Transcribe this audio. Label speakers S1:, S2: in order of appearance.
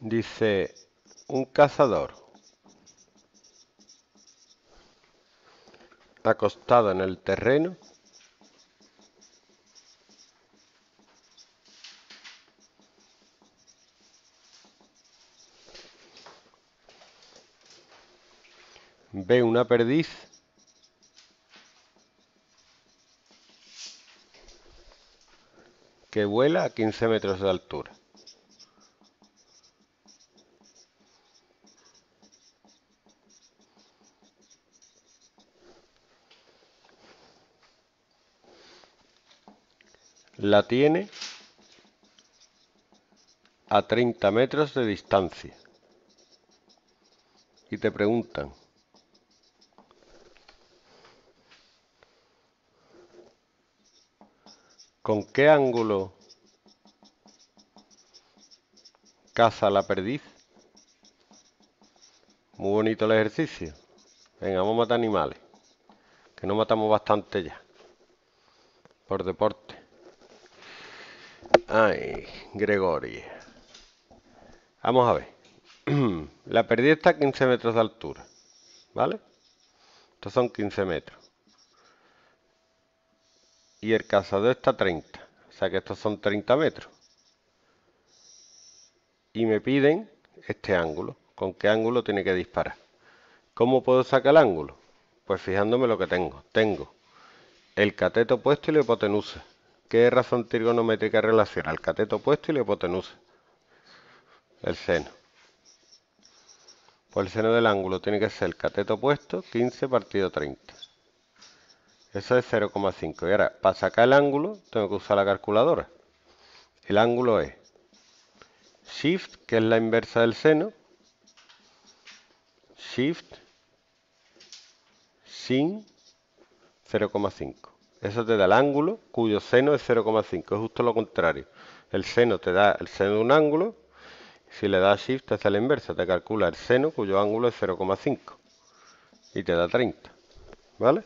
S1: Dice, un cazador acostado en el terreno ve una perdiz que vuela a 15 metros de altura. La tiene a 30 metros de distancia. Y te preguntan, ¿Con qué ángulo caza la perdiz? Muy bonito el ejercicio. Venga, vamos a matar animales. Que no matamos bastante ya. Por deporte. Ay, Gregorio. Vamos a ver. la perdiz está a 15 metros de altura. ¿Vale? Estos son 15 metros y el cazador está a 30. O sea que estos son 30 metros. Y me piden este ángulo. ¿Con qué ángulo tiene que disparar? ¿Cómo puedo sacar el ángulo? Pues fijándome lo que tengo. Tengo el cateto opuesto y la hipotenusa. ¿Qué razón trigonométrica relaciona el cateto opuesto y la hipotenusa? El seno. Pues el seno del ángulo tiene que ser el cateto opuesto 15 partido 30. Eso es 0,5. Y ahora, para sacar el ángulo, tengo que usar la calculadora. El ángulo es Shift, que es la inversa del seno. Shift sin 0,5. Eso te da el ángulo cuyo seno es 0,5. Es justo lo contrario. El seno te da el seno de un ángulo. Si le das Shift, hace la inversa. Te calcula el seno cuyo ángulo es 0,5. Y te da 30. ¿Vale?